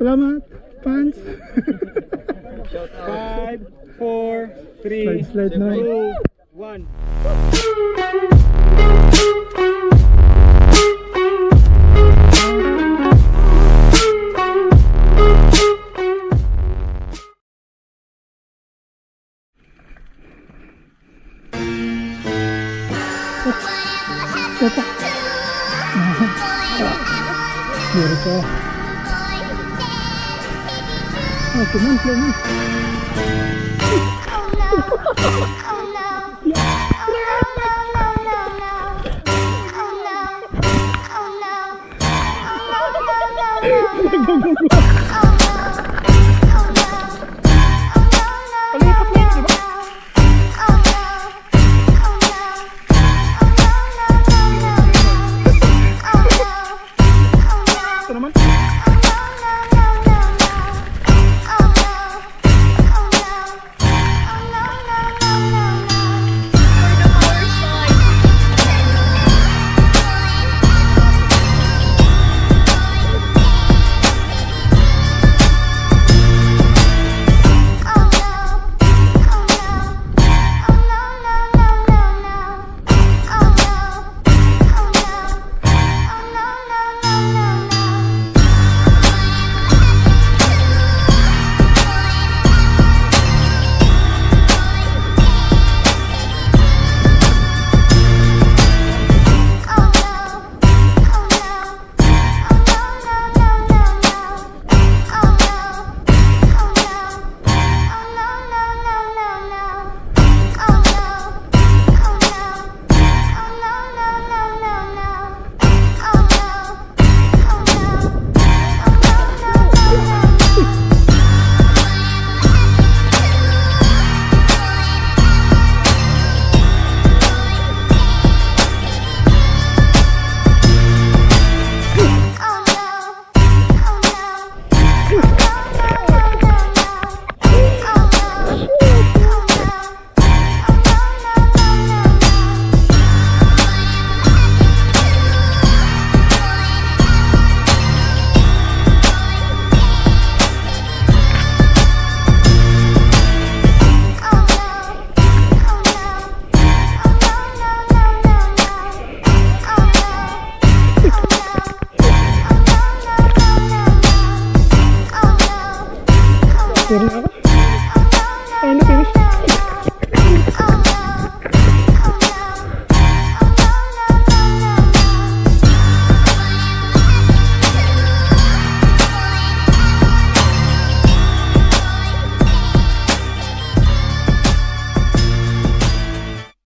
Salamat. Fans. Five, four, three, Slide, slide na. Rồi chúng ăn lên đi Go, go, go. Good night.